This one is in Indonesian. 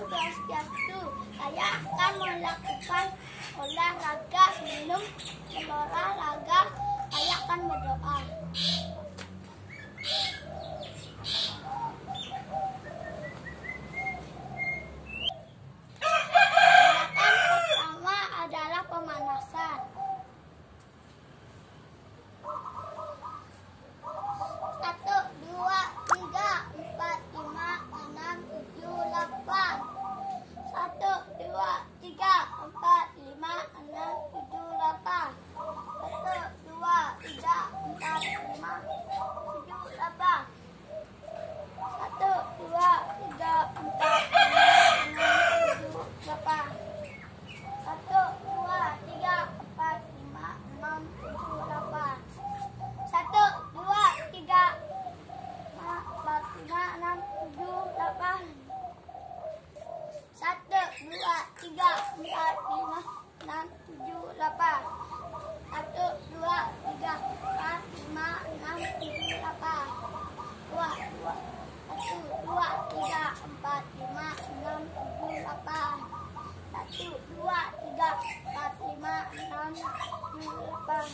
Om Swastiastu. Saya akan melakukan olahraga sebelum olahraga. dua tiga empat lima enam tujuh delapan satu dua tiga empat lima enam tujuh delapan dua dua satu dua tiga empat lima enam tujuh delapan satu dua tiga empat lima enam tujuh delapan